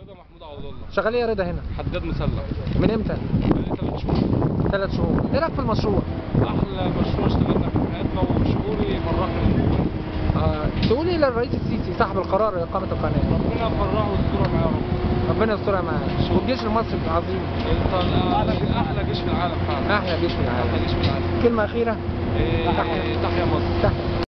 رضا محمود عوض الله. شغال إيه يا رضا هنا؟ حداد مسلح من إمتى؟ بقالي ثلاث شهور. ثلاث شهور. إيه رايك في المشروع؟ أحلى مشروع اشتغلنا في حياتنا وشعوري فرحني آه تقول إيه للرئيس السيسي صاحب القرار اقامه القناة؟ ربنا يفرحه ويسترها معاه يا رب. ربنا يسترها معاه والجيش المصري العظيم. أنت أحلى جيش في العالم فعلا أحلى جيش في العالم. أحلى جيش في العالم. كلمة أخيرة. إيه، تحيا مصر. تحيا.